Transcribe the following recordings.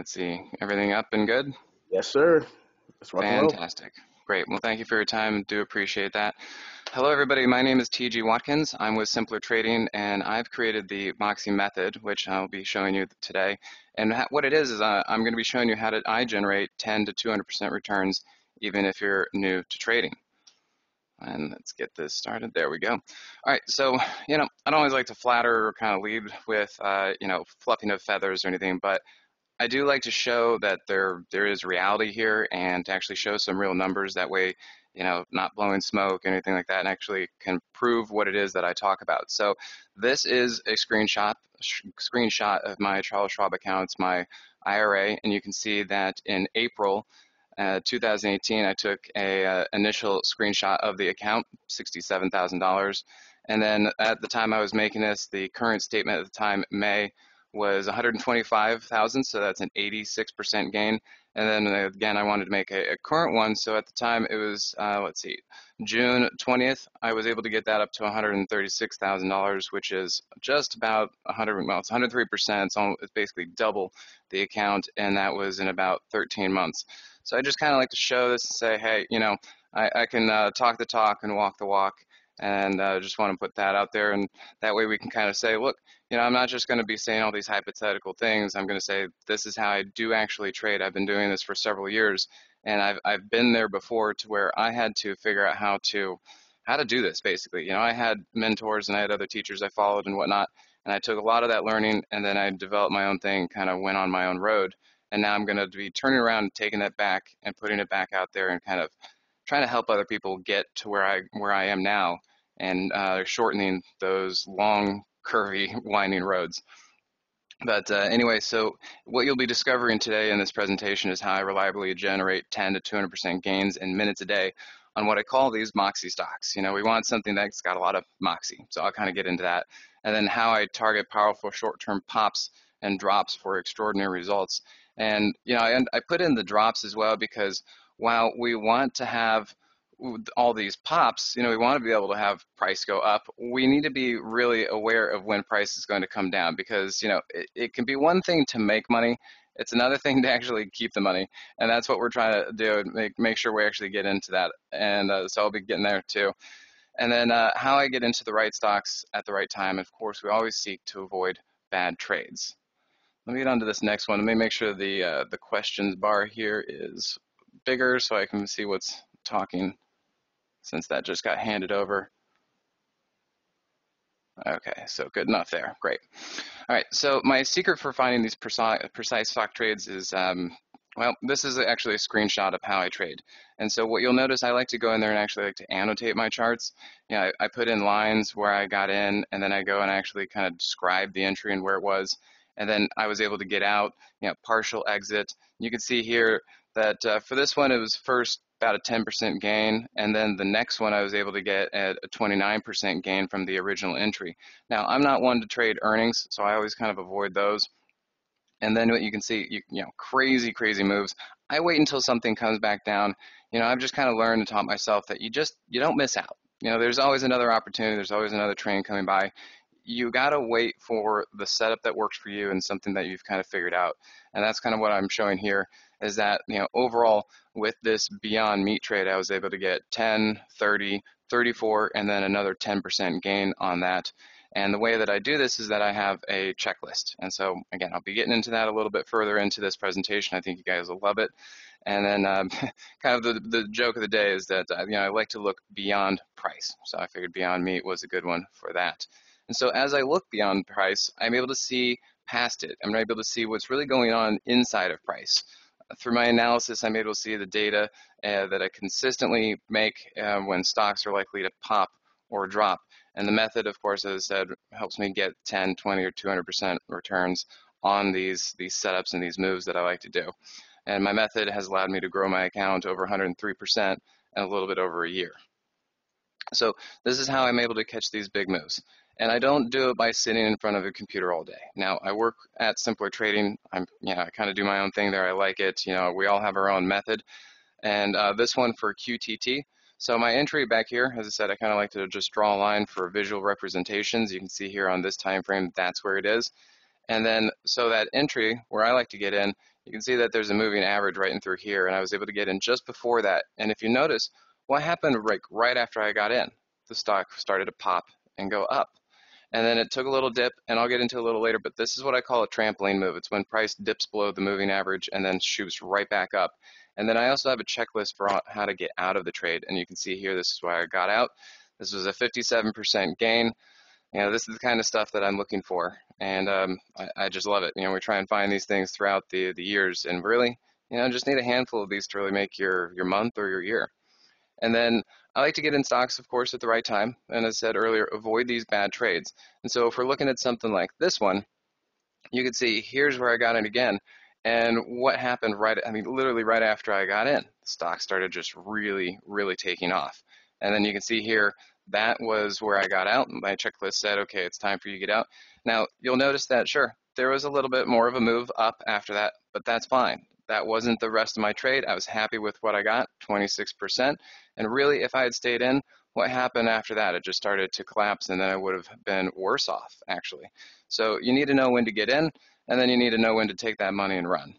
let's see, everything up and good? Yes, sir. Fantastic. Great. Well, thank you for your time. Do appreciate that. Hello, everybody. My name is TG Watkins. I'm with Simpler Trading, and I've created the Moxie method, which I'll be showing you today. And what it is is uh, I'm going to be showing you how to I generate 10 to 200% returns, even if you're new to trading. And let's get this started. There we go. All right, so, you know, I don't always like to flatter or kind of lead with, uh, you know, fluffing of feathers or anything, but I do like to show that there there is reality here and to actually show some real numbers. That way, you know, not blowing smoke, anything like that, and actually can prove what it is that I talk about. So this is a screenshot screenshot of my Charles Schwab accounts, my IRA, and you can see that in April uh, 2018, I took a uh, initial screenshot of the account, $67,000. And then at the time I was making this, the current statement at the time, May, was 125,000, so that's an 86% gain. And then again, I wanted to make a, a current one, so at the time it was, uh, let's see, June 20th, I was able to get that up to $136,000, which is just about 100, well, it's 103%, it's, almost, it's basically double the account, and that was in about 13 months. So I just kind of like to show this and say, hey, you know, I, I can uh, talk the talk and walk the walk, and uh, just want to put that out there, and that way we can kind of say, look, you know, I'm not just going to be saying all these hypothetical things. I'm going to say this is how I do actually trade. I've been doing this for several years, and I've I've been there before to where I had to figure out how to how to do this basically. You know, I had mentors and I had other teachers I followed and whatnot, and I took a lot of that learning and then I developed my own thing, kind of went on my own road, and now I'm going to be turning around taking that back and putting it back out there and kind of trying to help other people get to where I where I am now and uh, shortening those long curvy, winding roads. But uh, anyway, so what you'll be discovering today in this presentation is how I reliably generate 10 to 200% gains in minutes a day on what I call these Moxie stocks. You know, we want something that's got a lot of Moxie, so I'll kind of get into that. And then how I target powerful short-term pops and drops for extraordinary results. And, you know, I, I put in the drops as well because while we want to have all these pops, you know, we want to be able to have price go up. We need to be really aware of when price is going to come down because, you know, it, it can be one thing to make money. It's another thing to actually keep the money. And that's what we're trying to do, make, make sure we actually get into that. And uh, so I'll be getting there too. And then uh, how I get into the right stocks at the right time. Of course, we always seek to avoid bad trades. Let me get on to this next one. Let me make sure the, uh, the questions bar here is bigger so I can see what's talking since that just got handed over. Okay, so good enough there. Great. All right, so my secret for finding these precise, precise stock trades is, um, well, this is actually a screenshot of how I trade. And so what you'll notice, I like to go in there and actually like to annotate my charts. You know, I, I put in lines where I got in, and then I go and actually kind of describe the entry and where it was. And then I was able to get out, you know, partial exit. You can see here that uh, for this one, it was first about a 10% gain, and then the next one I was able to get at a 29% gain from the original entry. Now, I'm not one to trade earnings, so I always kind of avoid those. And then what you can see, you, you know, crazy, crazy moves. I wait until something comes back down. You know, I've just kind of learned and taught myself that you just, you don't miss out. You know, there's always another opportunity. There's always another train coming by. You got to wait for the setup that works for you and something that you've kind of figured out. And that's kind of what I'm showing here is that, you know, overall with this Beyond Meat trade, I was able to get 10, 30, 34, and then another 10% gain on that. And the way that I do this is that I have a checklist. And so, again, I'll be getting into that a little bit further into this presentation. I think you guys will love it. And then um, kind of the, the joke of the day is that, uh, you know, I like to look beyond price. So I figured Beyond Meat was a good one for that. And so as I look beyond price, I'm able to see past it. I'm able to see what's really going on inside of price through my analysis, I'm able to see the data uh, that I consistently make uh, when stocks are likely to pop or drop. And the method, of course, as I said, helps me get 10, 20, or 200% returns on these, these setups and these moves that I like to do. And my method has allowed me to grow my account over 103% in a little bit over a year. So this is how I'm able to catch these big moves. And I don't do it by sitting in front of a computer all day. Now, I work at Simpler Trading. I'm, you know, I kind of do my own thing there. I like it. You know, we all have our own method. And uh, this one for QTT. So my entry back here, as I said, I kind of like to just draw a line for visual representations. You can see here on this time frame, that's where it is. And then, so that entry where I like to get in, you can see that there's a moving average right in through here, and I was able to get in just before that. And if you notice, what happened right, right after I got in? The stock started to pop and go up. And then it took a little dip, and I'll get into a little later, but this is what I call a trampoline move. It's when price dips below the moving average and then shoots right back up. And then I also have a checklist for how to get out of the trade. And you can see here, this is why I got out. This was a 57% gain. You know, this is the kind of stuff that I'm looking for. And um, I, I, just love it. You know, we try and find these things throughout the, the years and really, you know, just need a handful of these to really make your, your month or your year. And then I like to get in stocks, of course, at the right time. And as I said earlier, avoid these bad trades. And so if we're looking at something like this one, you can see here's where I got in again. And what happened right, I mean, literally right after I got in, the stock started just really, really taking off. And then you can see here, that was where I got out. My checklist said, okay, it's time for you to get out. Now, you'll notice that, sure, there was a little bit more of a move up after that, but that's fine. That wasn't the rest of my trade. I was happy with what I got, 26%. And really, if I had stayed in, what happened after that? It just started to collapse, and then I would have been worse off, actually. So you need to know when to get in, and then you need to know when to take that money and run.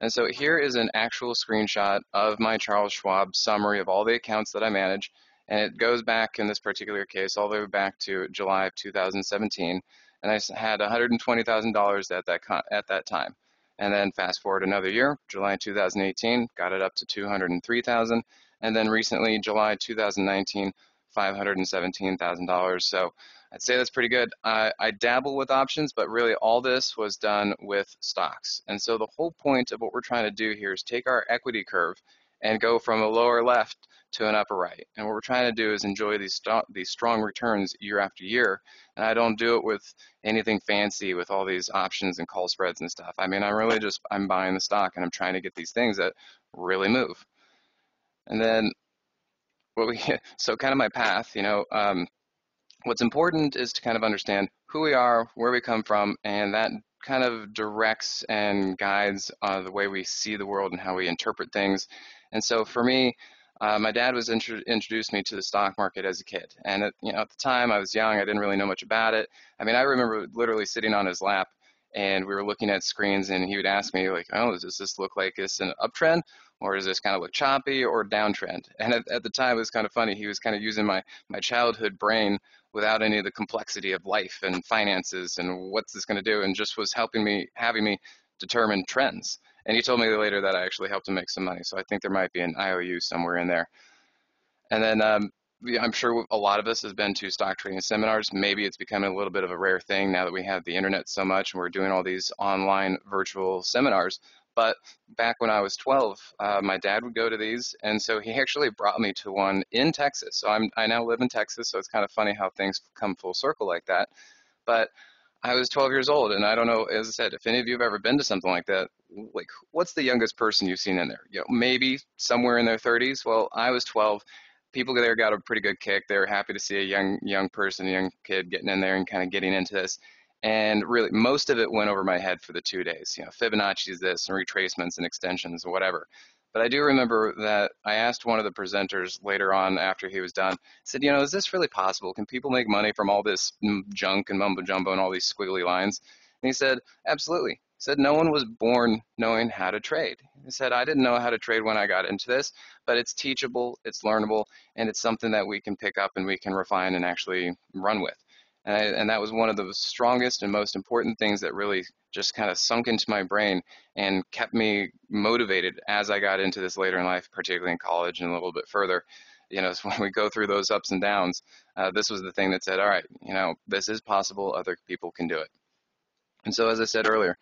And so here is an actual screenshot of my Charles Schwab summary of all the accounts that I manage. And it goes back in this particular case all the way back to July of 2017. And I had $120,000 at that, at that time. And then fast forward another year, July 2018, got it up to 203,000, and then recently, July 2019, $517,000. So I'd say that's pretty good. I, I, dabble with options, but really all this was done with stocks. And so the whole point of what we're trying to do here is take our equity curve and go from a lower left to an upper right. And what we're trying to do is enjoy these, these strong returns year after year. And I don't do it with anything fancy with all these options and call spreads and stuff. I mean, I'm really just, I'm buying the stock and I'm trying to get these things that really move. And then what we, so kind of my path, you know, um, what's important is to kind of understand who we are, where we come from, and that kind of directs and guides uh, the way we see the world and how we interpret things. And so for me, uh, my dad was intro- introduced me to the stock market as a kid, and at, you know at the time I was young, I didn't really know much about it. I mean, I remember literally sitting on his lap, and we were looking at screens, and he would ask me like, "Oh, does this look like it's an uptrend, or does this kind of look choppy or downtrend?" And at, at the time, it was kind of funny. He was kind of using my my childhood brain without any of the complexity of life and finances and what's this going to do, and just was helping me, having me determine trends. And he told me later that I actually helped him make some money. So I think there might be an IOU somewhere in there. And then um, I'm sure a lot of us has been to stock trading seminars. Maybe it's becoming a little bit of a rare thing now that we have the internet so much and we're doing all these online virtual seminars. But back when I was 12, uh, my dad would go to these, and so he actually brought me to one in Texas. So I'm I now live in Texas, so it's kind of funny how things come full circle like that. But I was 12 years old, and I don't know, as I said, if any of you have ever been to something like that, like, what's the youngest person you've seen in there? You know, maybe somewhere in their 30s. Well, I was 12. People there got a pretty good kick. They were happy to see a young young person, a young kid getting in there and kind of getting into this. And really, most of it went over my head for the two days. You know, Fibonacci's this, and retracements and extensions, and whatever. But I do remember that I asked one of the presenters later on after he was done, I said, you know, is this really possible? Can people make money from all this junk and mumbo jumbo and all these squiggly lines? And he said, absolutely. He said, no one was born knowing how to trade. He said, I didn't know how to trade when I got into this, but it's teachable, it's learnable, and it's something that we can pick up and we can refine and actually run with. And, I, and that was one of the strongest and most important things that really just kind of sunk into my brain and kept me motivated as I got into this later in life, particularly in college and a little bit further. You know, so when we go through those ups and downs, uh, this was the thing that said, all right, you know, this is possible. Other people can do it. And so, as I said earlier,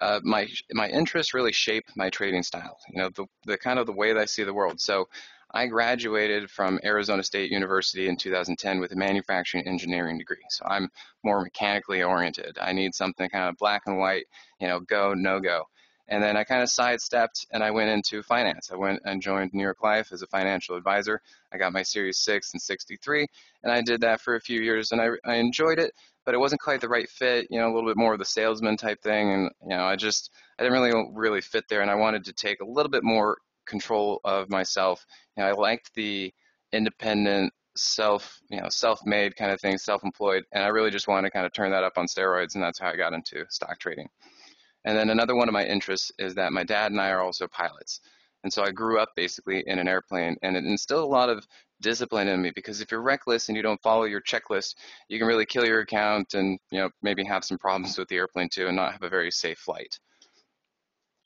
uh, my my interests really shape my trading style. You know, the the kind of the way that I see the world. So I graduated from Arizona State University in 2010 with a manufacturing engineering degree. So I'm more mechanically oriented. I need something kind of black and white, you know, go, no go. And then I kind of sidestepped and I went into finance. I went and joined New York Life as a financial advisor. I got my Series 6 and 63, and I did that for a few years and I, I enjoyed it, but it wasn't quite the right fit, you know, a little bit more of the salesman type thing. And, you know, I just, I didn't really, really fit there and I wanted to take a little bit more control of myself. You know, I liked the independent self, you know, self-made kind of thing, self-employed, and I really just wanted to kind of turn that up on steroids, and that's how I got into stock trading. And then another one of my interests is that my dad and I are also pilots. And so I grew up basically in an airplane, and it instilled a lot of discipline in me because if you're reckless and you don't follow your checklist, you can really kill your account and you know maybe have some problems with the airplane too and not have a very safe flight.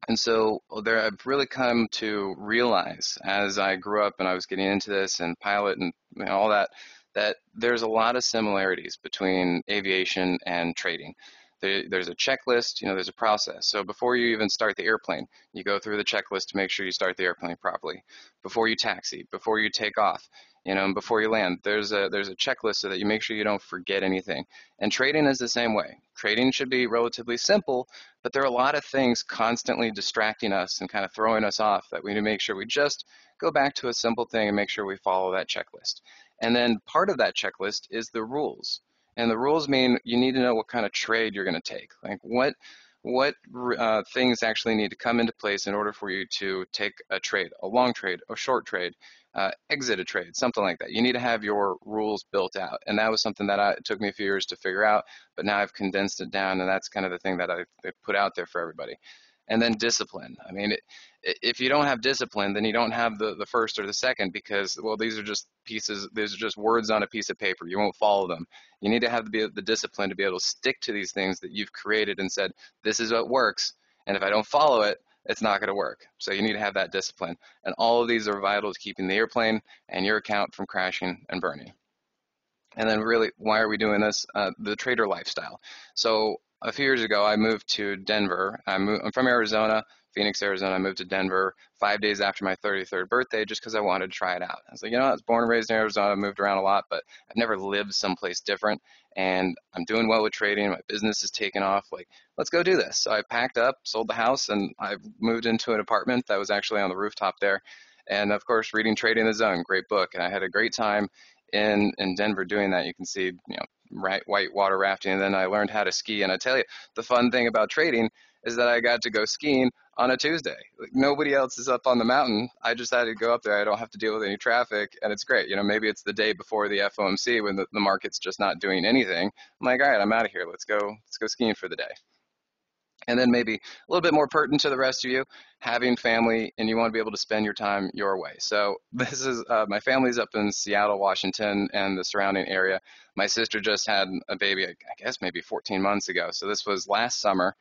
And so there, I've really come to realize as I grew up and I was getting into this and pilot and you know, all that, that there's a lot of similarities between aviation and trading. there's a checklist, you know, there's a process. So before you even start the airplane, you go through the checklist to make sure you start the airplane properly. Before you taxi, before you take off, you know, before you land, there's a there's a checklist so that you make sure you don't forget anything. And trading is the same way. Trading should be relatively simple, but there are a lot of things constantly distracting us and kind of throwing us off that we need to make sure we just go back to a simple thing and make sure we follow that checklist. And then part of that checklist is the rules. And the rules mean you need to know what kind of trade you're going to take. Like what what uh, things actually need to come into place in order for you to take a trade, a long trade, a short trade, uh, exit a trade, something like that. You need to have your rules built out. And that was something that I, it took me a few years to figure out, but now I've condensed it down, and that's kind of the thing that I've put out there for everybody. And then discipline. I mean, it, if you don't have discipline, then you don't have the, the first or the second because, well, these are just pieces, these are just words on a piece of paper. You won't follow them. You need to have the, the discipline to be able to stick to these things that you've created and said, this is what works. And if I don't follow it, it's not going to work. So you need to have that discipline. And all of these are vital to keeping the airplane and your account from crashing and burning. And then really, why are we doing this? Uh, the trader lifestyle. So a few years ago, I moved to Denver. I am from Arizona, Phoenix, Arizona. I moved to Denver five days after my 33rd birthday just because I wanted to try it out. I was like, you know, I was born and raised in Arizona, I moved around a lot, but I've never lived someplace different. And I'm doing well with trading. My business is taking off. Like, let's go do this. So I packed up, sold the house, and I moved into an apartment that was actually on the rooftop there. And of course, reading Trading the Zone, great book. And I had a great time in in Denver doing that. You can see, you know, right, white water rafting, and then I learned how to ski. And I tell you, the fun thing about trading is that I got to go skiing on a Tuesday. Like, nobody else is up on the mountain. I just had to go up there. I don't have to deal with any traffic, and it's great. You know, maybe it's the day before the FOMC when the, the market's just not doing anything. I'm like, all right, I'm out of here. Let's go. Let's go skiing for the day. And then maybe a little bit more pertinent to the rest of you, having family and you want to be able to spend your time your way. So this is uh, my family's up in Seattle, Washington, and the surrounding area. My sister just had a baby, I guess maybe 14 months ago. So this was last summer,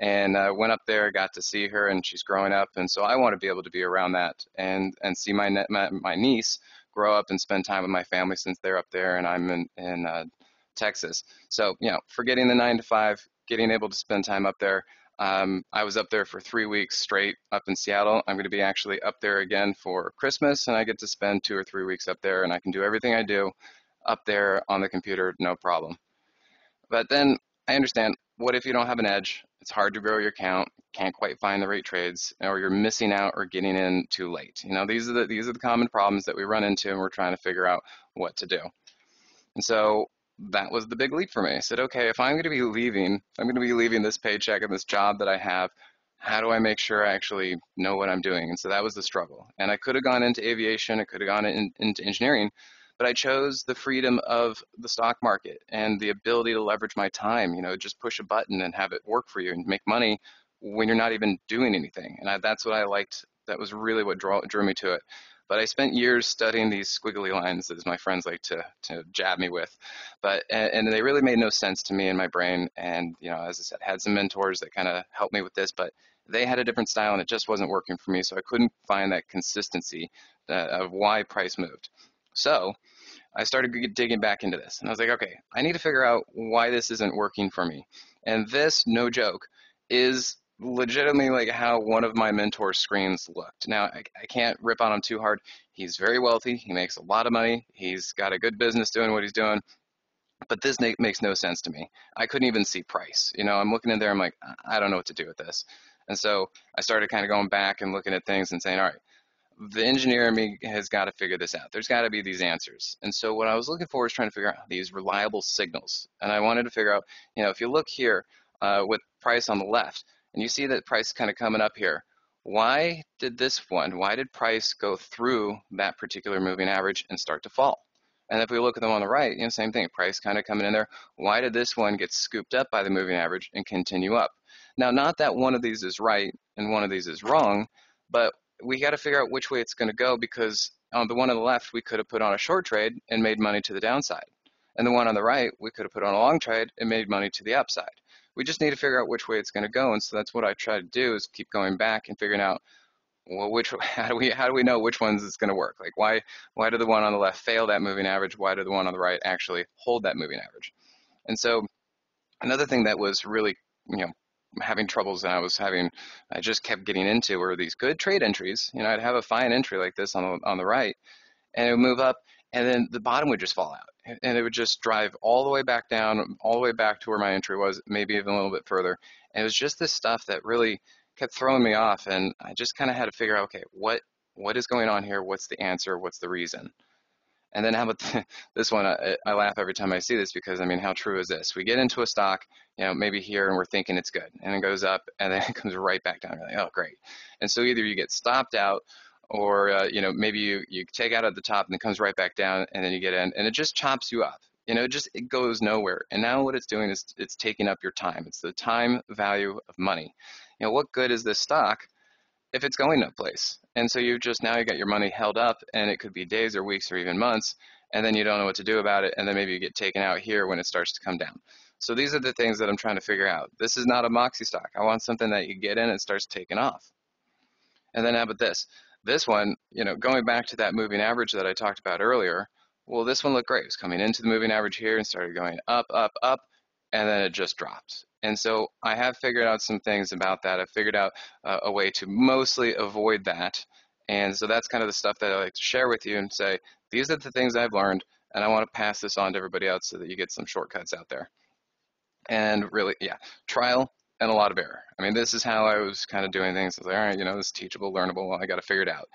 and I went up there, got to see her, and she's growing up, and so I want to be able to be around that and and see my my, my niece grow up and spend time with my family since they're up there and I'm in in uh, Texas. So you know, forgetting the nine to five, getting able to spend time up there. Um, I was up there for three weeks straight up in Seattle. I'm going to be actually up there again for Christmas, and I get to spend two or three weeks up there, and I can do everything I do up there on the computer, no problem. But then I understand, what if you don't have an edge? It's hard to grow your account, can't quite find the right trades, or you're missing out or getting in too late. You know, these are the these are the common problems that we run into, and we're trying to figure out what to do. And so that was the big leap for me. I said, okay, if I'm going to be leaving, I'm going to be leaving this paycheck and this job that I have. How do I make sure I actually know what I'm doing? And so that was the struggle. And I could have gone into aviation, I could have gone in, into engineering, but I chose the freedom of the stock market and the ability to leverage my time. You know, just push a button and have it work for you and make money when you're not even doing anything. And I, that's what I liked. That was really what drew, drew me to it. But I spent years studying these squiggly lines, as my friends like to, to jab me with. But and, and they really made no sense to me in my brain. And you know, as I said, had some mentors that kind of helped me with this, but they had a different style and it just wasn't working for me. So I couldn't find that consistency uh, of why price moved. So I started digging back into this, and I was like, okay, I need to figure out why this isn't working for me. And this, no joke, is legitimately like how one of my mentor screens looked. Now, I, I, can't rip on him too hard. He's very wealthy. He makes a lot of money. He's got a good business doing what he's doing. But this makes no sense to me. I couldn't even see price. You know, I'm looking in there. I'm like, I don't know what to do with this. And so I started kind of going back and looking at things and saying, all right, the engineer in me has got to figure this out. There's got to be these answers. And so what I was looking for was trying to figure out these reliable signals. And I wanted to figure out, you know, if you look here uh, with price on the left, and you see that price kind of coming up here. Why did this one, why did price go through that particular moving average and start to fall? And if we look at them on the right, you know, same thing, price kind of coming in there. Why did this one get scooped up by the moving average and continue up? Now, not that one of these is right and one of these is wrong, but we got to figure out which way it's going to go because on the one on the left, we could have put on a short trade and made money to the downside. And the one on the right, we could have put on a long trade and made money to the upside. We just need to figure out which way it's going to go. And so that's what I try to do is keep going back and figuring out well, which how do we how do we know which ones is going to work? Like why why did the one on the left fail that moving average? Why did the one on the right actually hold that moving average? And so another thing that was really you know having troubles that I was having I just kept getting into were these good trade entries. You know, I'd have a fine entry like this on the on the right, and it would move up, and then the bottom would just fall out, and it would just drive all the way back down, all the way back to where my entry was, maybe even a little bit further. And it was just this stuff that really kept throwing me off, and I just kind of had to figure out, okay, what what is going on here? What's the answer? What's the reason? And then how about this one? I, I, laugh every time I see this because I mean, how true is this? We get into a stock, you know, maybe here, and we're thinking it's good, and it goes up, and then it comes right back down. You're like, oh, great. And so either you get stopped out, or uh, you know, maybe you you take out at the top and it comes right back down, and then you get in, and it just chops you up. You know, it just it goes nowhere. And now what it's doing is it's taking up your time. It's the time value of money. You know, what good is this stock if it's going no place? And so you just now you got your money held up, and it could be days or weeks or even months, and then you don't know what to do about it, and then maybe you get taken out here when it starts to come down. So these are the things that I'm trying to figure out. This is not a Moxie stock. I want something that you get in and starts taking off. And then how about this? This one, you know, going back to that moving average that I talked about earlier, well, this one looked great. It was coming into the moving average here and started going up, up, up, and then it just dropped. And so I have figured out some things about that. I've figured out uh, a way to mostly avoid that. And so that's kind of the stuff that I like to share with you and say, these are the things I've learned, and I want to pass this on to everybody else so that you get some shortcuts out there. And really, yeah, trial and a lot of error. I mean, this is how I was kind of doing things. I was like, all right, you know, this is teachable, learnable. I got to figure it out.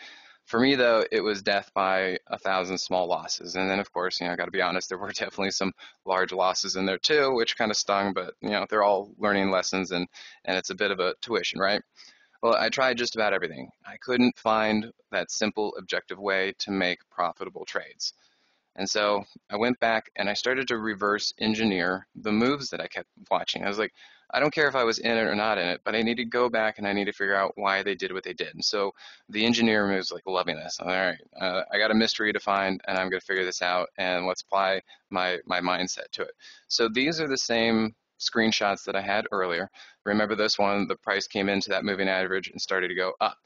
For me, though, it was death by a thousand small losses. And then, of course, you know, I got to be honest, there were definitely some large losses in there too, which kind of stung, but, you know, they're all learning lessons and, and it's a bit of a tuition, right? Well, I tried just about everything. I couldn't find that simple, objective way to make profitable trades. And so I went back and I started to reverse engineer the moves that I kept watching. I was like, I don't care if I was in it or not in it, but I need to go back and I need to figure out why they did what they did. And so the engineer was like loving this. All right, uh, I got a mystery to find, and I'm going to figure this out, and let's apply my my mindset to it. So these are the same screenshots that I had earlier. Remember this one? The price came into that moving average and started to go up.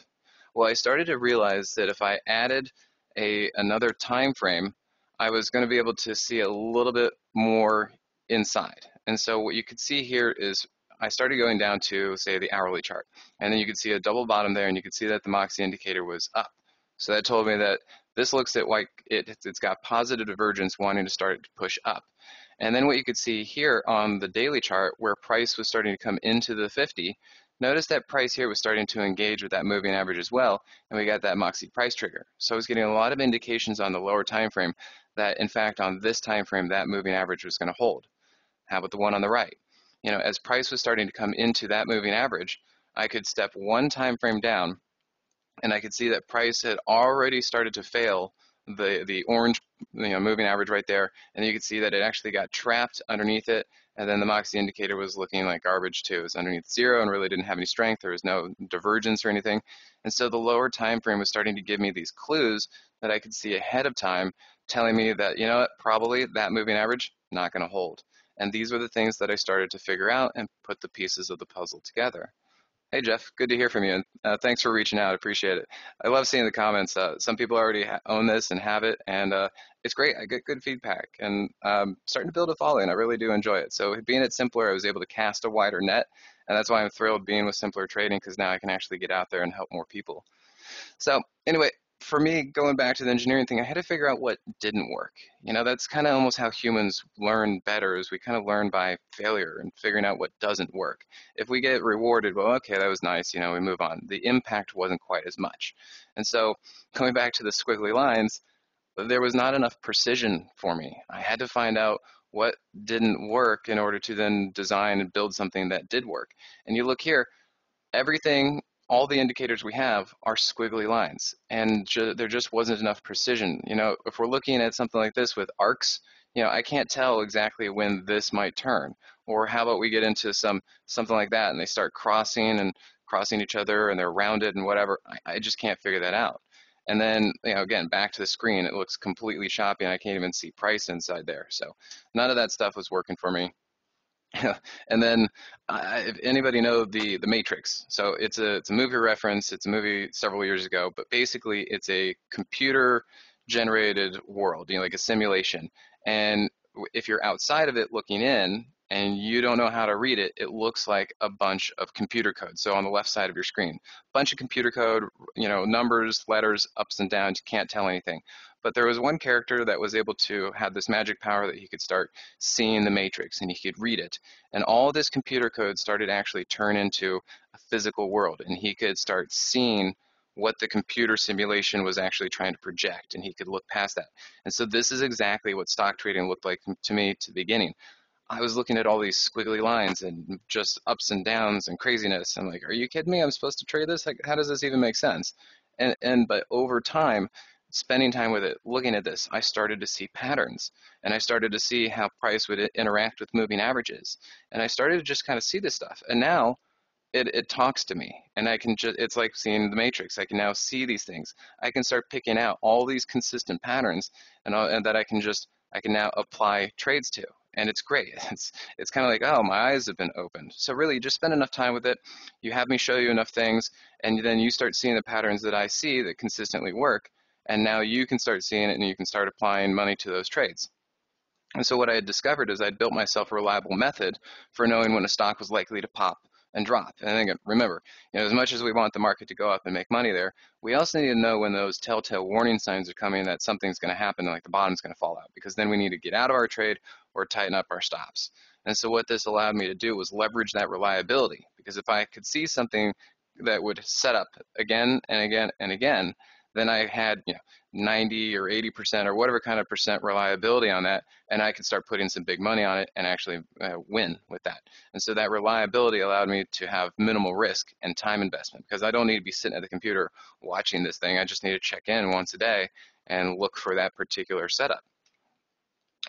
Well, I started to realize that if I added a another time frame, I was going to be able to see a little bit more inside. And so what you could see here is I started going down to, say, the hourly chart. And then you could see a double bottom there, and you could see that the Moxie indicator was up. So that told me that this looks at like it, it's got positive divergence wanting to start to push up. And then what you could see here on the daily chart where price was starting to come into the 50, notice that price here was starting to engage with that moving average as well, and we got that Moxie price trigger. So I was getting a lot of indications on the lower time frame that in fact on this time frame that moving average was going to hold. How about the one on the right? You know, as price was starting to come into that moving average, I could step one time frame down and I could see that price had already started to fail the the orange you know moving average right there and you could see that it actually got trapped underneath it and then the Moxie indicator was looking like garbage too. It was underneath zero and really didn't have any strength. There was no divergence or anything. And so the lower time frame was starting to give me these clues that I could see ahead of time telling me that, you know what, probably that moving average, not going to hold. And these were the things that I started to figure out and put the pieces of the puzzle together. Hey, Jeff, good to hear from you. And uh, thanks for reaching out. I appreciate it. I love seeing the comments. Uh, some people already own this and have it, and uh, it's great. I get good feedback and um, starting to build a following. I really do enjoy it. So being at Simpler, I was able to cast a wider net, and that's why I'm thrilled being with Simpler Trading because now I can actually get out there and help more people. So anyway, for me, going back to the engineering thing, I had to figure out what didn't work. You know, that's kind of almost how humans learn better is we kind of learn by failure and figuring out what doesn't work. If we get rewarded, well, okay, that was nice, you know, we move on. The impact wasn't quite as much. And so going back to the squiggly lines, there was not enough precision for me. I had to find out what didn't work in order to then design and build something that did work. And you look here, everything all the indicators we have are squiggly lines, and ju there just wasn't enough precision. You know, if we're looking at something like this with arcs, you know, I can't tell exactly when this might turn. Or how about we get into some something like that, and they start crossing and crossing each other, and they're rounded and whatever. I, I just can't figure that out. And then, you know, again, back to the screen, it looks completely choppy, and I can't even see price inside there. So none of that stuff was working for me. and then, uh, if anybody know the the Matrix, so it's a it's a movie reference. It's a movie several years ago, but basically it's a computer generated world, you know, like a simulation. And if you're outside of it looking in, and you don't know how to read it, it looks like a bunch of computer code. So on the left side of your screen, bunch of computer code, you know, numbers, letters, ups and downs, you can't tell anything. But there was one character that was able to have this magic power that he could start seeing the matrix and he could read it. And all this computer code started actually turn into a physical world and he could start seeing what the computer simulation was actually trying to project and he could look past that. And so this is exactly what stock trading looked like to me to the beginning. I was looking at all these squiggly lines and just ups and downs and craziness. I'm like, are you kidding me? I'm supposed to trade this? Like, how does this even make sense? And, and but over time, spending time with it, looking at this, I started to see patterns and I started to see how price would interact with moving averages. And I started to just kind of see this stuff. And now it, it talks to me and I can just, it's like seeing the matrix. I can now see these things. I can start picking out all these consistent patterns and, and that I can just, I can now apply trades to and it's great. It's it's kind of like, oh, my eyes have been opened. So really, just spend enough time with it. You have me show you enough things, and then you start seeing the patterns that I see that consistently work, and now you can start seeing it, and you can start applying money to those trades. And so what I had discovered is I'd built myself a reliable method for knowing when a stock was likely to pop and drop. And again, remember, you know, as much as we want the market to go up and make money there, we also need to know when those telltale warning signs are coming that something's going to happen, like the bottom's going to fall out, because then we need to get out of our trade or tighten up our stops. And so what this allowed me to do was leverage that reliability, because if I could see something that would set up again and again and again, then I had you know 90 or 80 percent or whatever kind of percent reliability on that, and I could start putting some big money on it and actually uh, win with that. And so that reliability allowed me to have minimal risk and time investment because I don't need to be sitting at the computer watching this thing. I just need to check in once a day and look for that particular setup.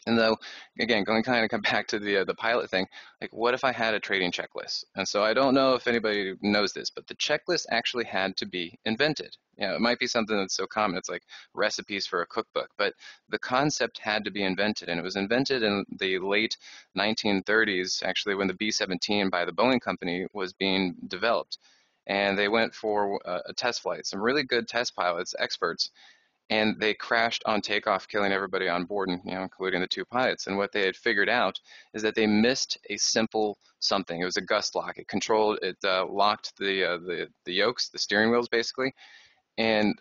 And though, again, going kind of come back to the uh, the pilot thing, like what if I had a trading checklist? And so I don't know if anybody knows this, but the checklist actually had to be invented. You know, it might be something that's so common, it's like recipes for a cookbook, but the concept had to be invented, and it was invented in the late 1930s, actually, when the B-17 by the Boeing company was being developed. And they went for a, a test flight, some really good test pilots, experts, and they crashed on takeoff, killing everybody on board, and, you know, including the two pilots. And what they had figured out is that they missed a simple something. It was a gust lock. It controlled, it uh, locked the, uh, the the yokes, the steering wheels, basically. And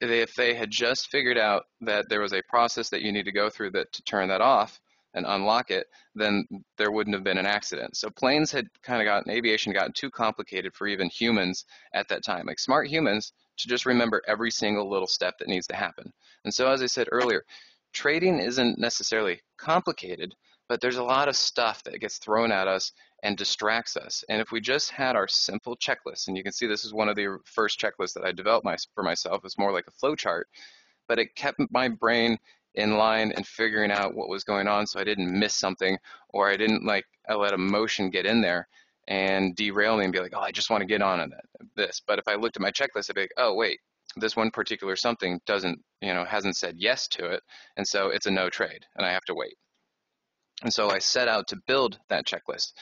they, if they had just figured out that there was a process that you need to go through that to turn that off and unlock it, then there wouldn't have been an accident. So planes had kind of gotten aviation gotten too complicated for even humans at that time. Like smart humans to just remember every single little step that needs to happen. And so, as I said earlier, trading isn't necessarily complicated, but there's a lot of stuff that gets thrown at us and distracts us. And if we just had our simple checklist, and you can see this is one of the first checklists that I developed my, for myself, it's more like a flow chart, but it kept my brain in line and figuring out what was going on so I didn't miss something or I didn't like I let emotion get in there and derail me and be like, oh, I just want to get on this. But if I looked at my checklist, I'd be like, oh, wait, this one particular something doesn't, you know, hasn't said yes to it. And so it's a no trade and I have to wait. And so I set out to build that checklist.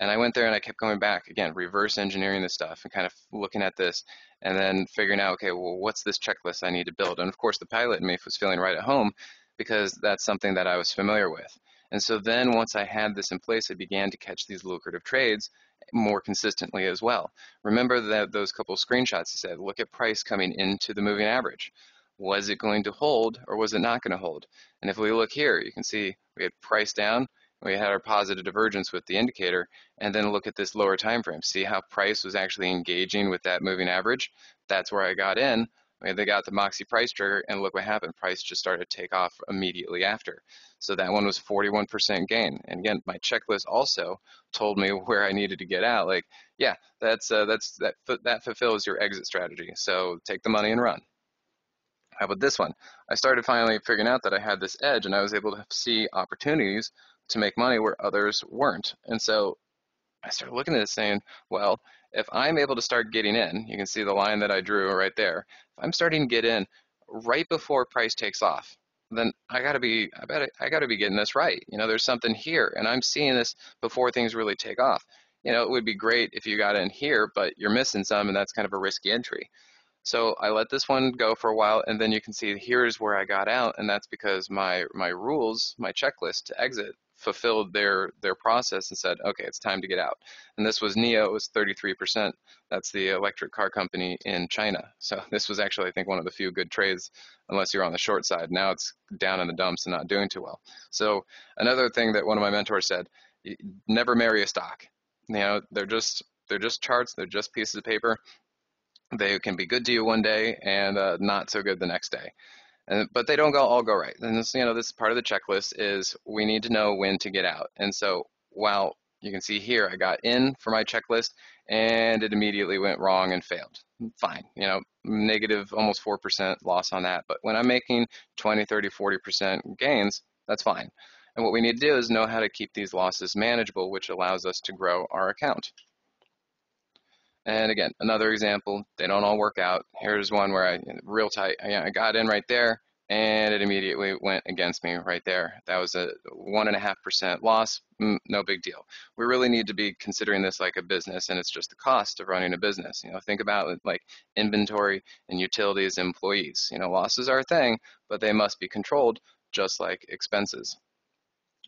And I went there and I kept going back again, reverse engineering this stuff and kind of looking at this and then figuring out, okay, well, what's this checklist I need to build? And of course, the pilot in me was feeling right at home because that's something that I was familiar with. And so then once I had this in place, I began to catch these lucrative trades more consistently as well. Remember that those couple screenshots I said, look at price coming into the moving average. Was it going to hold or was it not going to hold? And if we look here, you can see we had price down, we had our positive divergence with the indicator, and then look at this lower time frame. See how price was actually engaging with that moving average? That's where I got in. They got the Moxie price trigger, and look what happened. Price just started to take off immediately after. So that one was 41% gain. And again, my checklist also told me where I needed to get out. Like, yeah, that's uh, that's that that fulfills your exit strategy. So take the money and run. How about this one? I started finally figuring out that I had this edge, and I was able to see opportunities to make money where others weren't. And so I started looking at it saying, well, if I'm able to start getting in, you can see the line that I drew right there. If I'm starting to get in right before price takes off, then I gotta be, I bet I gotta be getting this right. You know, there's something here, and I'm seeing this before things really take off. You know, it would be great if you got in here, but you're missing some, and that's kind of a risky entry. So I let this one go for a while, and then you can see here's where I got out, and that's because my my rules, my checklist to exit fulfilled their their process and said, okay, it's time to get out. And this was NIO, it was 33%. That's the electric car company in China. So this was actually, I think, one of the few good trades, unless you're on the short side. Now it's down in the dumps and not doing too well. So another thing that one of my mentors said, never marry a stock. You know, they're just they're just charts, they're just pieces of paper. They can be good to you one day and uh, not so good the next day. But they don't go, all go right. And this, you know, this part of the checklist is we need to know when to get out. And so while you can see here, I got in for my checklist and it immediately went wrong and failed. Fine, you know, negative almost 4% loss on that. But when I'm making 20, 30, 40% gains, that's fine. And what we need to do is know how to keep these losses manageable, which allows us to grow our account. And again, another example, they don't all work out. Here's one where I, real tight, I, got in right there and it immediately went against me right there. That was a one and a half percent loss, mm, no big deal. We really need to be considering this like a business and it's just the cost of running a business. You know, think about like inventory and utilities, employees. You know, losses are a thing, but they must be controlled just like expenses.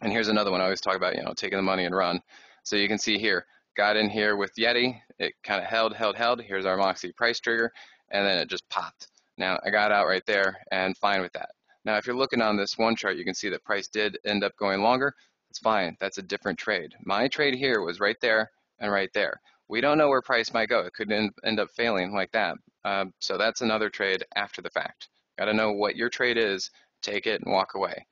And here's another one I always talk about, you know, taking the money and run. So you can see here, got in here with Yeti. It kind of held, held, held. Here's our Moxie price trigger, and then it just popped. Now I got out right there and fine with that. Now if you're looking on this one chart, you can see that price did end up going longer. It's fine. That's a different trade. My trade here was right there and right there. We don't know where price might go. It could end up failing like that. Uh, so that's another trade after the fact. Got to know what your trade is, take it and walk away.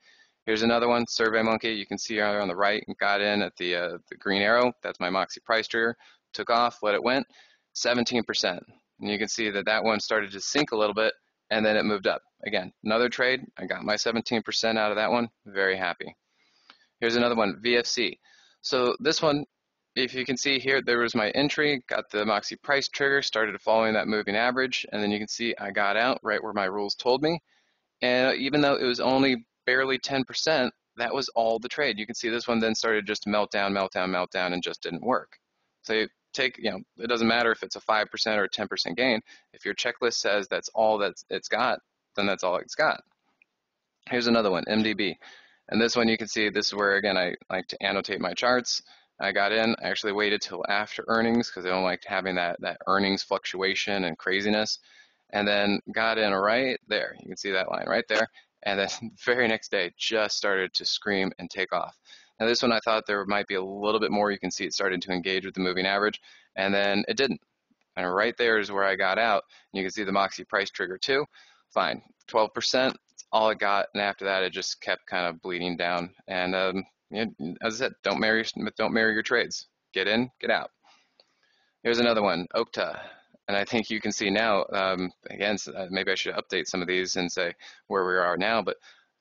Here's another one, SurveyMonkey. You can see on the right, got in at the, uh, the green arrow. That's my Moxie price trigger. Took off, let it went, 17%. And you can see that that one started to sink a little bit, and then it moved up. Again, another trade. I got my 17% out of that one. Very happy. Here's another one, VFC. So this one, if you can see here, there was my entry, got the Moxie price trigger, started following that moving average, and then you can see I got out right where my rules told me. And even though it was only barely 10%, that was all the trade. You can see this one then started just to melt down, melt down, melt down, and just didn't work. So you take, you know, it doesn't matter if it's a 5% or a 10% gain. If your checklist says that's all that it's got, then that's all it's got. Here's another one, MDB. And this one you can see, this is where, again, I like to annotate my charts. I got in, I actually waited till after earnings because I don't like having that, that earnings fluctuation and craziness. And then got in right there. You can see that line right there and then the very next day just started to scream and take off. Now this one I thought there might be a little bit more. You can see it started to engage with the moving average, and then it didn't. And right there is where I got out. And You can see the Moxie price trigger too. Fine, 12%, that's all it got, and after that it just kept kind of bleeding down. And um, you know, as I said, don't marry, don't marry your trades. Get in, get out. Here's another one, Okta. And I think you can see now, um, again, uh, maybe I should update some of these and say where we are now, but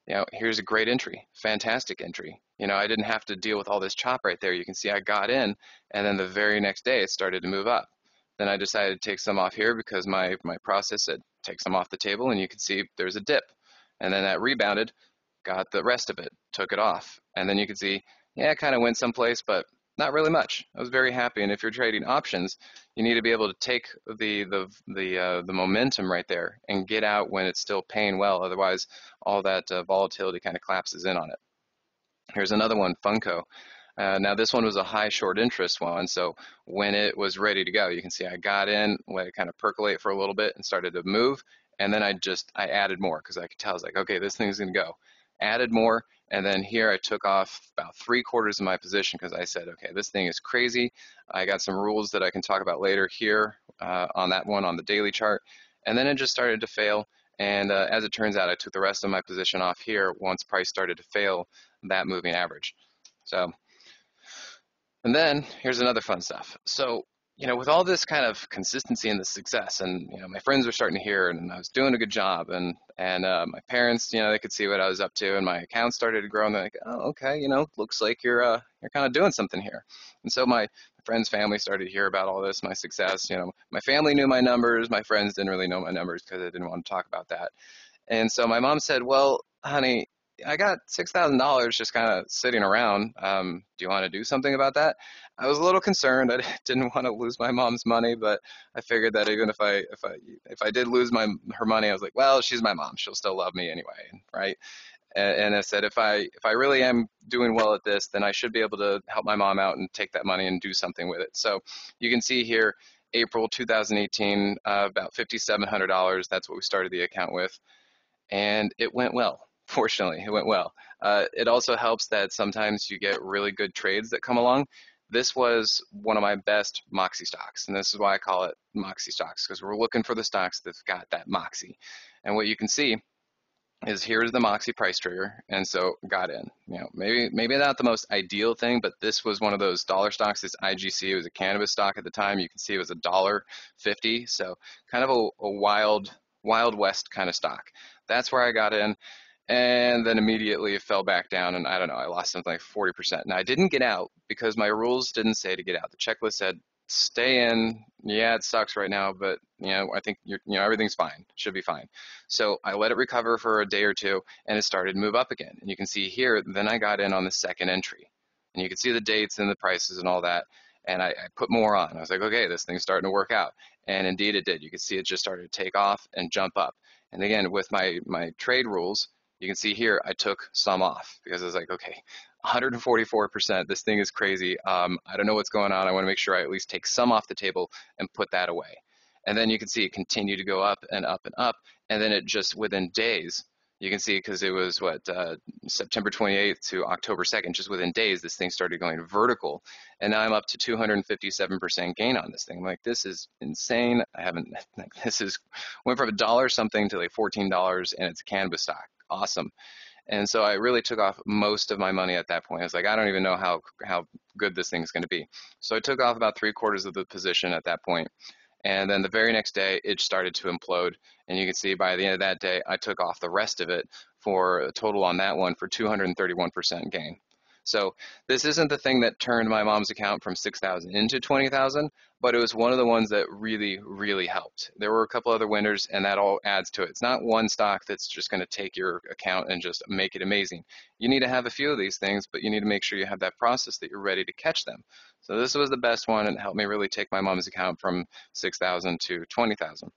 you know, here's a great entry, fantastic entry. You know, I didn't have to deal with all this chop right there. You can see I got in, and then the very next day it started to move up. Then I decided to take some off here because my, my process said take some off the table, and you can see there's a dip. And then that rebounded, got the rest of it, took it off. And then you can see, yeah, it kind of went someplace, but not really much. I was very happy. And if you're trading options, you need to be able to take the the the uh, the momentum right there and get out when it's still paying well. Otherwise, all that uh, volatility kind of collapses in on it. Here's another one, Funko. Uh, now this one was a high short interest one, so when it was ready to go, you can see I got in, let it kind of percolate for a little bit and started to move, and then I just I added more because I could tell I was like, okay, this thing's gonna go. Added more, and then here I took off about three quarters of my position because I said, okay, this thing is crazy. I got some rules that I can talk about later here uh, on that one on the daily chart. And then it just started to fail. And uh, as it turns out, I took the rest of my position off here once price started to fail that moving average. So, and then here's another fun stuff. So you know, with all this kind of consistency and the success, and you know, my friends were starting to hear, and I was doing a good job, and and uh, my parents, you know, they could see what I was up to, and my account started to grow, and they're like, oh, okay, you know, looks like you're uh, you're kind of doing something here, and so my friends' family started to hear about all this, my success. You know, my family knew my numbers, my friends didn't really know my numbers because I didn't want to talk about that, and so my mom said, well, honey, I got six thousand dollars just kind of sitting around. Um, do you want to do something about that? I was a little concerned. I didn't want to lose my mom's money, but I figured that even if I if I if I did lose my her money, I was like, well, she's my mom. She'll still love me anyway, right? And, and I said, if I if I really am doing well at this, then I should be able to help my mom out and take that money and do something with it. So you can see here, April 2018, uh, about $5,700. That's what we started the account with, and it went well fortunately, it went well. Uh, it also helps that sometimes you get really good trades that come along. This was one of my best Moxie stocks, and this is why I call it Moxie stocks, because we're looking for the stocks that's got that Moxie. And what you can see is here's the Moxie price trigger, and so got in. You know, maybe maybe not the most ideal thing, but this was one of those dollar stocks. This IGC it was a cannabis stock at the time. You can see it was a dollar fifty, so kind of a, a wild wild west kind of stock. That's where I got in and then immediately it fell back down and i don't know i lost something like 40% and i didn't get out because my rules didn't say to get out. The checklist said stay in. Yeah it sucks right now but you know i think you know everything's fine should be fine. So i let it recover for a day or two and it started to move up again and you can see here then i got in on the second entry and you can see the dates and the prices and all that and I, I put more on. I was like okay this thing's starting to work out and indeed it did. You can see it just started to take off and jump up and again with my my trade rules you can see here, I took some off because I was like, okay, 144%, this thing is crazy. Um, I don't know what's going on. I want to make sure I at least take some off the table and put that away. And then you can see it continued to go up and up and up. And then it just within days, you can see because it was what uh, September 28th to October 2nd, just within days, this thing started going vertical, and now I'm up to 257% gain on this thing. I'm like, this is insane. I haven't. Like, this is went from a dollar something to like $14, and it's a cannabis stock awesome. And so I really took off most of my money at that point. I was like, I don't even know how how good this thing is going to be. So I took off about three quarters of the position at that point. And then the very next day, it started to implode. And you can see by the end of that day, I took off the rest of it for a total on that one for 231% gain. So this isn't the thing that turned my mom's account from 6,000 into 20,000, but it was one of the ones that really, really helped. There were a couple other winners, and that all adds to it. It's not one stock that's just going to take your account and just make it amazing. You need to have a few of these things, but you need to make sure you have that process that you're ready to catch them. So this was the best one, and helped me really take my mom's account from 6,000 to 20,000.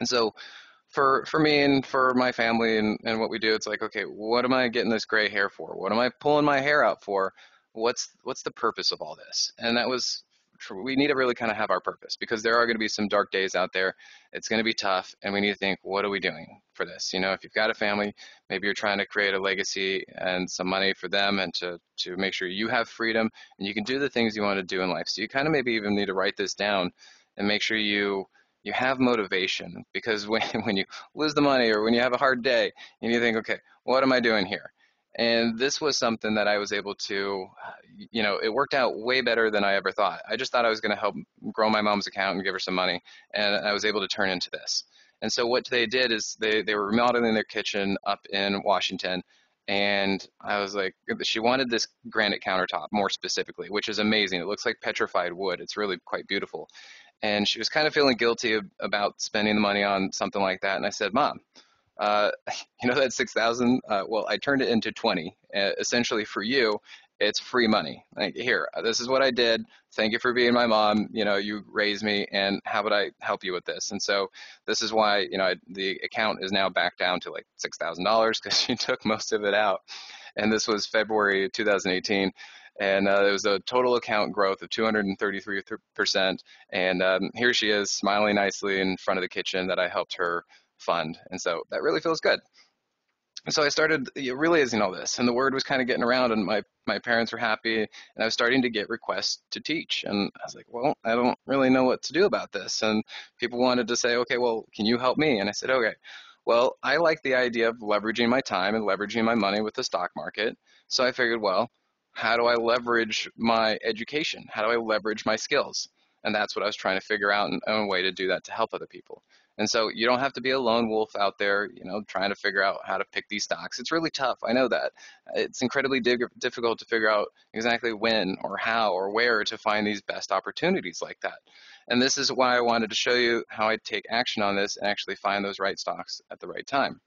And so for for me and for my family and, and what we do, it's like, okay, what am I getting this gray hair for? What am I pulling my hair out for? What's what's the purpose of all this? And that was we need to really kind of have our purpose because there are going to be some dark days out there. It's going to be tough, and we need to think, what are we doing for this? You know, if you've got a family, maybe you're trying to create a legacy and some money for them, and to to make sure you have freedom and you can do the things you want to do in life. So you kind of maybe even need to write this down and make sure you you have motivation because when, when you lose the money or when you have a hard day and you think, okay, what am I doing here? And this was something that I was able to, you know, it worked out way better than I ever thought. I just thought I was going to help grow my mom's account and give her some money, and I was able to turn into this. And so what they did is they, they were remodeling their kitchen up in Washington, and I was like, she wanted this granite countertop more specifically, which is amazing. It looks like petrified wood. It's really quite beautiful and she was kind of feeling guilty about spending the money on something like that. And I said, Mom, uh, you know that six thousand? Uh, well, I turned it into twenty. Uh, essentially, for you, it's free money. Like here, this is what I did. Thank you for being my mom. You know, you raised me, and how would I help you with this? And so this is why you know I, the account is now back down to like six thousand dollars because she took most of it out. And this was February 2018 and uh, it was a total account growth of 233%. And um, here she is, smiling nicely in front of the kitchen that I helped her fund, and so that really feels good. And so I started realizing all this, and the word was kind of getting around, and my my parents were happy, and I was starting to get requests to teach, and I was like, well, I don't really know what to do about this, and people wanted to say, okay, well, can you help me? And I said, okay. Well, I like the idea of leveraging my time and leveraging my money with the stock market. So I figured, well, how do I leverage my education? How do I leverage my skills? And that's what I was trying to figure out and a way to do that to help other people. And so you don't have to be a lone wolf out there, you know, trying to figure out how to pick these stocks. It's really tough. I know that. It's incredibly difficult to figure out exactly when or how or where to find these best opportunities like that. And this is why I wanted to show you how I take action on this and actually find those right stocks at the right time.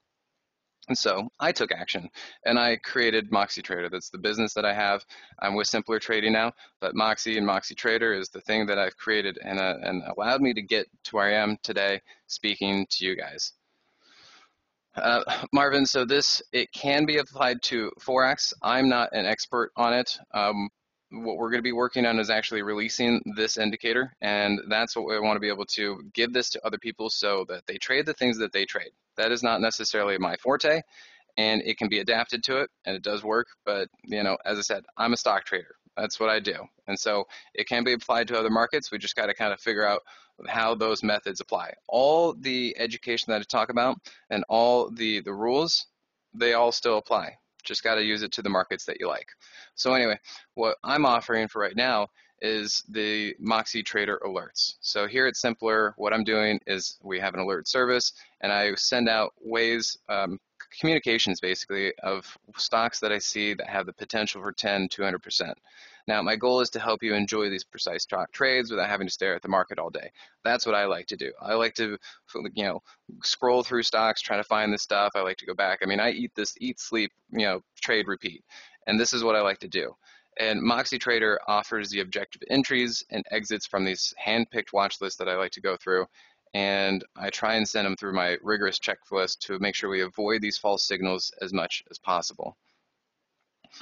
And so I took action and I created Moxie Trader. That's the business that I have. I'm with Simpler Trading now, but Moxie and Moxie Trader is the thing that I've created and, uh, and allowed me to get to where I am today speaking to you guys. Uh, Marvin, so this, it can be applied to Forex. I'm not an expert on it. Um, what we're going to be working on is actually releasing this indicator, and that's what we want to be able to give this to other people so that they trade the things that they trade. That is not necessarily my forte, and it can be adapted to it, and it does work. But you know, as I said, I'm a stock trader. That's what I do, and so it can be applied to other markets. We just got to kind of figure out how those methods apply. All the education that I talk about and all the the rules, they all still apply. Just got to use it to the markets that you like. So anyway, what I'm offering for right now is the Moxie Trader alerts. So here at Simpler, what I'm doing is we have an alert service, and I send out ways, um, communications basically, of stocks that I see that have the potential for 10, 200%. Now, my goal is to help you enjoy these precise stock trades without having to stare at the market all day. That's what I like to do. I like to, you know, scroll through stocks, try to find this stuff. I like to go back. I mean, I eat this, eat, sleep, you know, trade, repeat. And this is what I like to do. And Moxie Trader offers the objective entries and exits from these hand-picked watch lists that I like to go through. And I try and send them through my rigorous checklist to make sure we avoid these false signals as much as possible.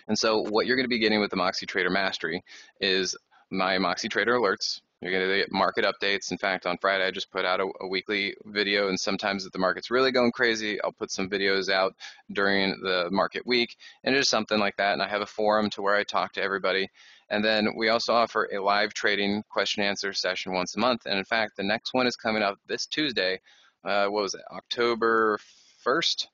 And so what you're going to be getting with the Moxie Trader Mastery is my Moxie Trader alerts, you're going to get market updates. In fact, on Friday, I just put out a, a, weekly video, and sometimes if the market's really going crazy, I'll put some videos out during the market week, and just something like that. And I have a forum to where I talk to everybody. And then we also offer a live trading question answer session once a month. And in fact, the next one is coming up this Tuesday. Uh, what was it, October 1st?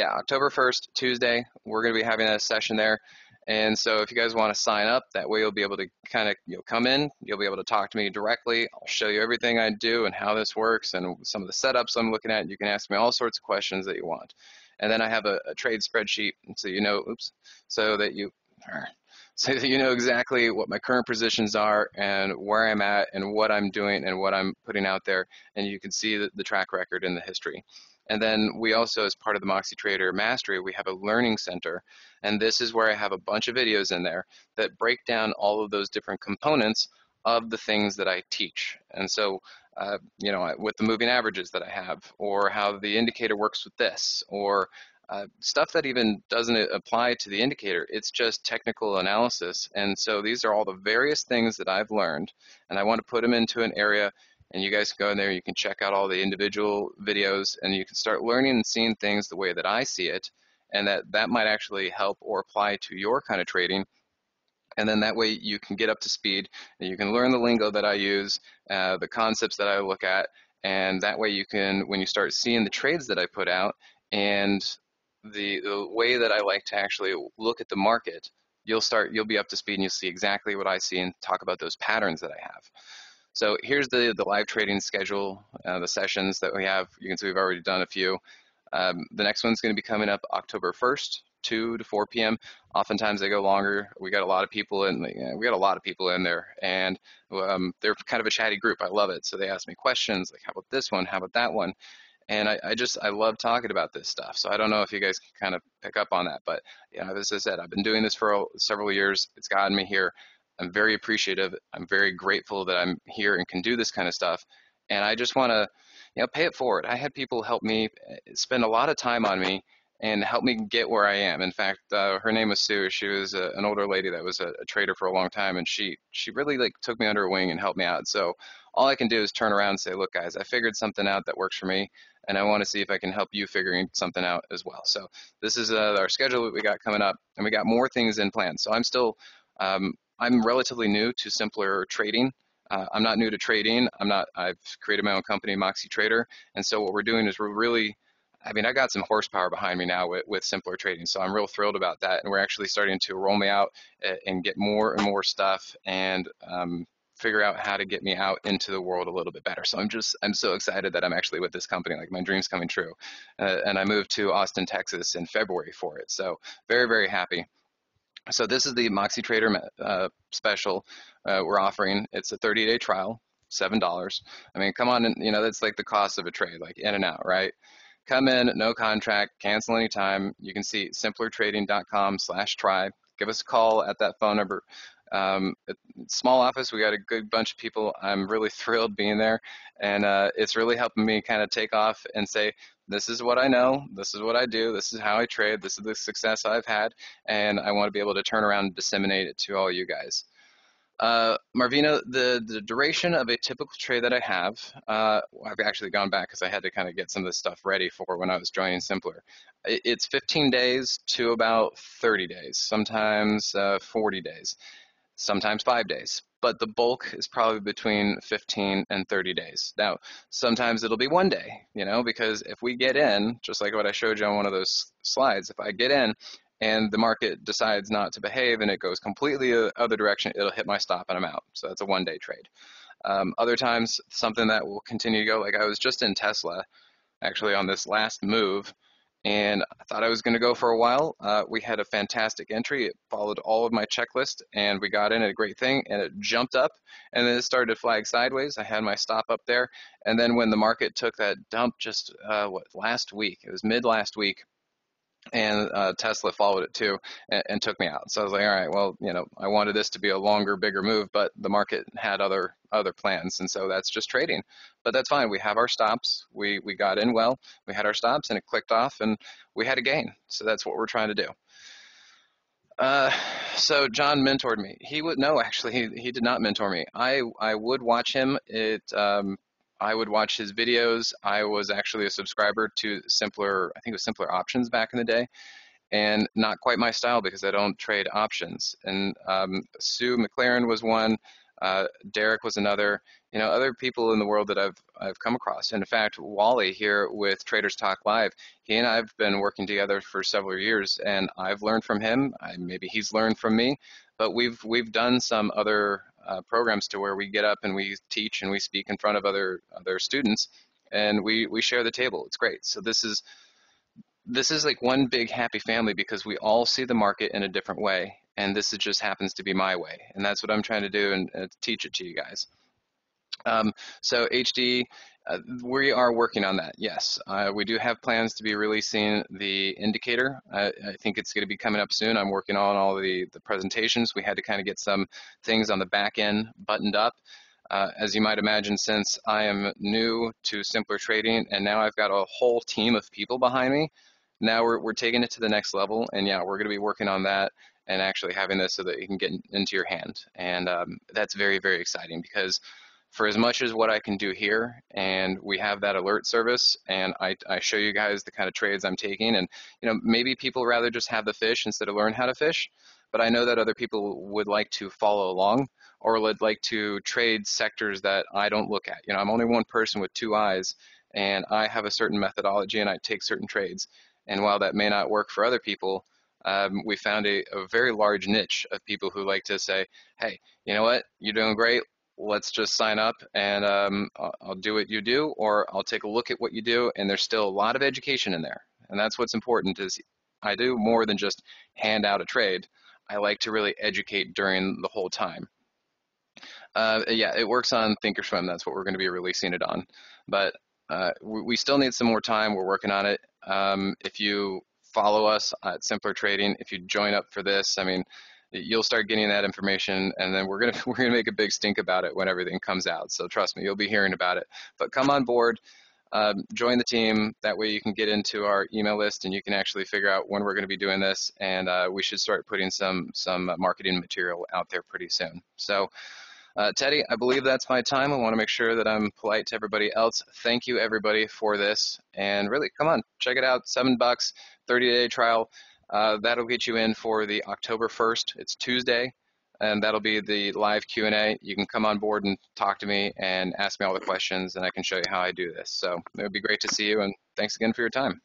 Yeah, October 1st, Tuesday. We're going to be having a session there. And so if you guys want to sign up, that way you'll be able to kind of you'll come in, you'll be able to talk to me directly. I'll show you everything I do and how this works and some of the setups I'm looking at. You can ask me all sorts of questions that you want. And then I have a, a trade spreadsheet so you know, oops, so that you, er, so that you know exactly what my current positions are and where I'm at and what I'm doing and what I'm putting out there. And you can see the, the track record and the history. And then we also, as part of the Moxie Trader Mastery, we have a learning center. And this is where I have a bunch of videos in there that break down all of those different components of the things that I teach. And so, uh, you know, with the moving averages that I have, or how the indicator works with this, or uh, stuff that even doesn't apply to the indicator. It's just technical analysis. And so these are all the various things that I've learned, and I want to put them into an area and you guys can go in there, you can check out all the individual videos, and you can start learning and seeing things the way that I see it, and that that might actually help or apply to your kind of trading. And then that way you can get up to speed, and you can learn the lingo that I use, uh, the concepts that I look at, and that way you can, when you start seeing the trades that I put out, and the, the way that I like to actually look at the market, you'll start, you'll be up to speed, and you'll see exactly what I see and talk about those patterns that I have. So here's the, the live trading schedule, uh, the sessions that we have. You can see we've already done a few. Um, the next one's going to be coming up October 1st, 2 to 4 p.m. Oftentimes they go longer. We got a lot of people in. We got a lot of people in there, and um, they're kind of a chatty group. I love it. So they ask me questions like, "How about this one? How about that one?" And I, I just I love talking about this stuff. So I don't know if you guys can kind of pick up on that, but you know, as I said, I've been doing this for several years. It's gotten me here. I'm very appreciative. I'm very grateful that I'm here and can do this kind of stuff. And I just want to, you know, pay it forward. I had people help me eh, spend a lot of time on me and help me get where I am. In fact, uh, her name was Sue. She was a, an older lady that was a, a, trader for a long time, and she she really like took me under her wing and helped me out. So all I can do is turn around and say, look, guys, I figured something out that works for me, and I want to see if I can help you figuring something out as well. So this is uh, our schedule that we got coming up, and we got more things in plan. So I'm still um, I'm relatively new to simpler trading. Uh, I'm not new to trading. I'm not. I've created my own company, Moxie Trader, and so what we're doing is we're really I mean, I got some horsepower behind me now with, with simpler trading, so I'm real thrilled about that. And we're actually starting to roll me out and get more and more stuff and um, figure out how to get me out into the world a little bit better. So I'm just, I'm so excited that I'm actually with this company. Like my dream's coming true. Uh, and I moved to Austin, Texas in February for it. So very, very happy. So this is the Moxie Trader uh, special uh, we're offering. It's a 30-day trial, seven dollars. I mean, come on, and you know that's like the cost of a trade, like in and out, right? Come in, no contract, cancel anytime. You can see simplertrading.com slash try. Give us a call at that phone number. Um, small office, we got a good bunch of people. I'm really thrilled being there, and uh, it's really helping me kind of take off and say, this is what I know, this is what I do, this is how I trade, this is the success I've had, and I want to be able to turn around and disseminate it to all you guys. Uh, Marvina, the, the duration of a typical trade that I have, uh, I've actually gone back because I had to kind of get some of this stuff ready for when I was joining Simpler. It's 15 days to about 30 days, sometimes uh, 40 days, sometimes five days. But the bulk is probably between 15 and 30 days. Now, sometimes it'll be one day, you know, because if we get in, just like what I showed you on one of those slides, if I get in and the market decides not to behave and it goes completely the other direction, it'll hit my stop and I'm out. So that's a one day trade. Um, other times, something that will continue to go, like I was just in Tesla actually on this last move and I thought I was going to go for a while. Uh, we had a fantastic entry. It followed all of my checklist, and we got in at a great thing, and it jumped up, and then it started to flag sideways. I had my stop up there, and then when the market took that dump just uh, what last week, it was mid last week, and uh, Tesla followed it too and, and, took me out. So I was like, all right, well, you know, I wanted this to be a longer, bigger move, but the market had other other plans, and so that's just trading. But that's fine. We have our stops. We we got in well. We had our stops, and it clicked off, and we had a gain. So that's what we're trying to do. Uh, so John mentored me. He would no, actually, he he did not mentor me. I I would watch him. It um, I would watch his videos. I was actually a subscriber to simpler, I think it was simpler options back in the day, and not quite my style because I don't trade options. And um, Sue McLaren was one. Uh, Derek was another. You know, other people in the world that I've I've come across. And in fact, Wally here with Traders Talk Live, he and I've been working together for several years, and I've learned from him. I, maybe he's learned from me, but we've we've done some other uh, programs to where we get up and we teach and we speak in front of other other students and we we share the table. It's great. So this is this is like one big happy family because we all see the market in a different way and this just happens to be my way and that's what I'm trying to do and, and teach it to you guys. Um, so HD, uh, we are working on that, yes. Uh, we do have plans to be releasing the indicator. I, I think it's going to be coming up soon. I'm working on all the, the presentations. We had to kind of get some things on the back end buttoned up. Uh, as you might imagine, since I am new to simpler trading and now I've got a whole team of people behind me, now we're, we're taking it to the next level. And yeah, we're going to be working on that and actually having this so that you can get in, into your hand. And um, that's very, very exciting because for as much as what I can do here, and we have that alert service, and I, I show you guys the kind of trades I'm taking, and you know maybe people rather just have the fish instead of learn how to fish, but I know that other people would like to follow along or would like to trade sectors that I don't look at. You know, I'm only one person with two eyes, and I have a certain methodology, and I take certain trades. And while that may not work for other people, um, we found a, a, very large niche of people who like to say, hey, you know what, you're doing great let's just sign up and um, I'll do what you do, or I'll take a look at what you do, and there's still a lot of education in there. And that's what's important is I do more than just hand out a trade. I like to really educate during the whole time. Uh, yeah, it works on Thinkorswim. That's what we're going to be releasing it on. But uh, we still need some more time. We're working on it. Um, if you follow us at Simpler Trading, if you join up for this, I mean, you'll start getting that information and then we're going to we're going to make a big stink about it when everything comes out so trust me you'll be hearing about it but come on board um, join the team. That way you can get into our email list and you can actually figure out when we're going to be doing this. And uh, we should start putting some some marketing material out there pretty soon. So. Uh, Teddy, I believe that's my time. I want to make sure that I'm polite to everybody else. Thank you, everybody, for this. And really, come on, check it out. Seven bucks, 30 day trial. Uh, that'll get you in for the October 1st. It's Tuesday and that'll be the live Q&A. You can come on board and talk to me and ask me all the questions, and I can show you how I do this. So it would be great to see you, and thanks again for your time.